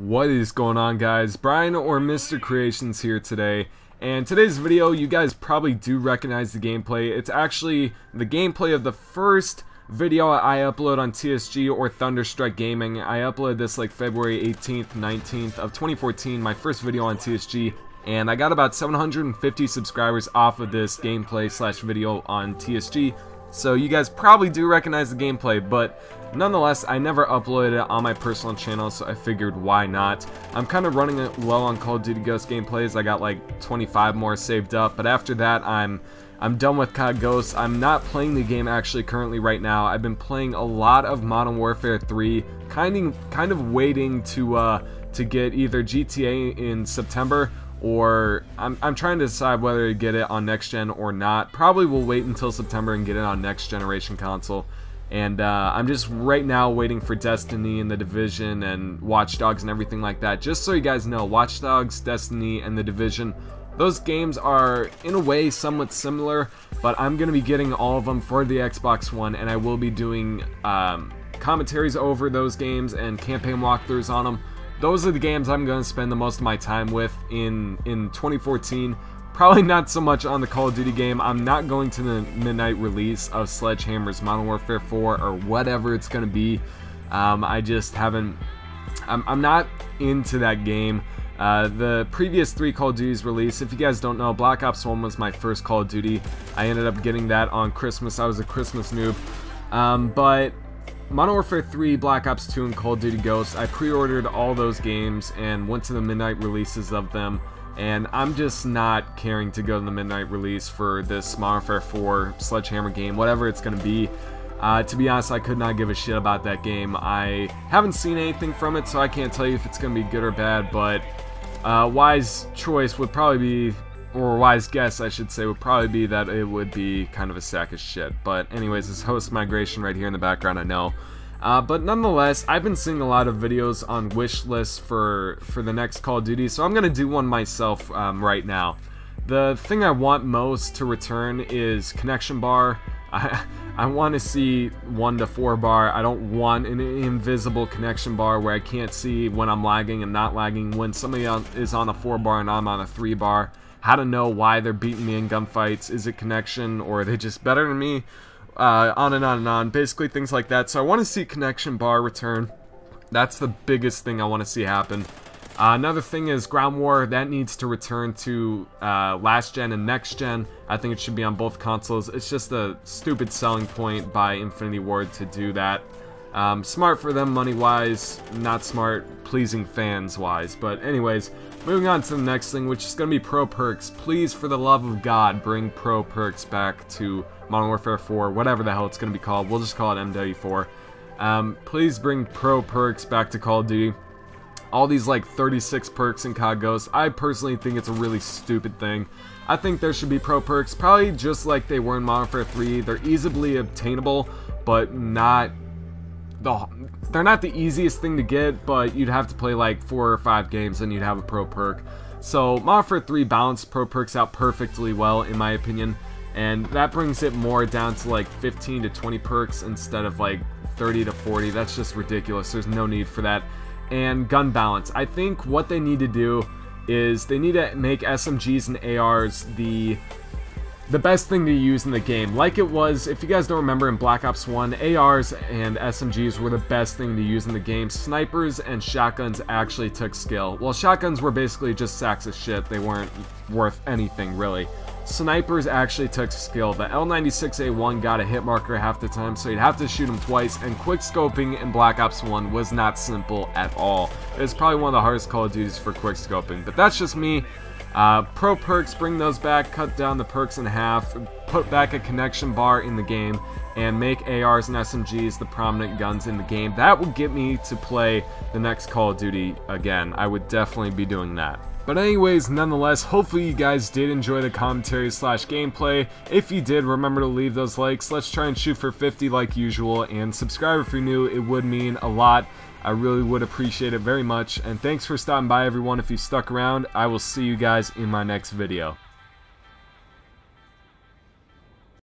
What is going on guys? Brian or Mr. Kreations here today. And today's video, you guys probably do recognize the gameplay. It's actually the gameplay of the first video I upload on TSG or Thunderstruck Gaming. I uploaded this like February 18th, 19th of 2014, my first video on TSG. And I got about 750 subscribers off of this gameplay slash video on TSG. So you guys probably do recognize the gameplay, but nonetheless, I never uploaded it on my personal channel, so I figured why not. I'm kind of running it well on Call of Duty Ghost gameplays. I got like 25 more saved up, but after that, I'm I'm done with COD Ghosts. I'm not playing the game actually currently right now. I've been playing a lot of Modern Warfare 3, kind of kind of waiting to uh, to get either GTA in September or I'm, I'm trying to decide whether to get it on next gen or not. Probably will wait until September and get it on next generation console. And uh, I'm just right now waiting for Destiny and The Division and Watch Dogs and everything like that. Just so you guys know, Watch Dogs, Destiny, and The Division, those games are in a way somewhat similar, but I'm going to be getting all of them for the Xbox One, and I will be doing um, commentaries over those games and campaign walkthroughs on them those are the games I'm going to spend the most of my time with in, in 2014. Probably not so much on the Call of Duty game. I'm not going to the midnight release of Sledgehammer's Modern Warfare 4 or whatever it's going to be. Um, I just haven't... I'm, I'm not into that game. Uh, the previous three Call of Duties release, if you guys don't know, Black Ops 1 was my first Call of Duty. I ended up getting that on Christmas. I was a Christmas noob. Um, but Modern Warfare 3, Black Ops 2, and Call of Duty Ghosts, I pre-ordered all those games and went to the midnight releases of them, and I'm just not caring to go to the midnight release for this Modern Warfare 4 Sledgehammer game, whatever it's going to be. Uh, to be honest, I could not give a shit about that game. I haven't seen anything from it, so I can't tell you if it's going to be good or bad, but uh, wise choice would probably be or wise guess, I should say, would probably be that it would be kind of a sack of shit. But anyways, this host migration right here in the background, I know. Uh, but nonetheless, I've been seeing a lot of videos on wish lists for, for the next Call of Duty, so I'm going to do one myself um, right now. The thing I want most to return is connection bar. I, I want to see 1 to 4 bar. I don't want an invisible connection bar where I can't see when I'm lagging and not lagging, when somebody is on a 4 bar and I'm on a 3 bar how to know why they're beating me in gunfights. Is it connection or are they just better than me? Uh, on and on and on. Basically things like that. So I want to see connection bar return. That's the biggest thing I want to see happen. Uh, another thing is Ground War, that needs to return to uh, last gen and next gen. I think it should be on both consoles. It's just a stupid selling point by Infinity Ward to do that. Um, smart for them money-wise, not smart pleasing fans-wise. But anyways, moving on to the next thing, which is going to be Pro Perks. Please, for the love of God, bring Pro Perks back to Modern Warfare 4, whatever the hell it's going to be called. We'll just call it MW4. Um, please bring Pro Perks back to Call of Duty. All these like 36 perks in COD Ghosts, I personally think it's a really stupid thing. I think there should be Pro Perks, probably just like they were in Modern Warfare 3. They're easily obtainable, but not the they're not the easiest thing to get, but you'd have to play like four or five games and you'd have a pro perk. So Modern 3 balanced pro perks out perfectly well in my opinion, and that brings it more down to like 15 to 20 perks instead of like 30 to 40. That's just ridiculous. There's no need for that. And gun balance. I think what they need to do is they need to make SMGs and ARs the the best thing to use in the game. Like it was, if you guys don't remember in Black Ops 1, ARs and SMGs were the best thing to use in the game. Snipers and shotguns actually took skill. Well, shotguns were basically just sacks of shit. They weren't worth anything, really. Snipers actually took skill. The L96A1 got a hit marker half the time, so you'd have to shoot him twice, and quick scoping in Black Ops 1 was not simple at all. It was probably one of the hardest Call of Duties for quick scoping, but that's just me. Uh, pro perks, bring those back, cut down the perks in half, put back a connection bar in the game, and make ARs and SMGs the prominent guns in the game. That would get me to play the next Call of Duty again. I would definitely be doing that. But anyways, nonetheless, hopefully you guys did enjoy the commentary slash gameplay. If you did, remember to leave those likes. Let's try and shoot for 50 like usual, and subscribe if you're new. It would mean a lot. I really would appreciate it very much. And thanks for stopping by, everyone. If you stuck around, I will see you guys in my next video.